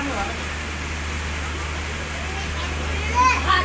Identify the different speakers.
Speaker 1: Yeah.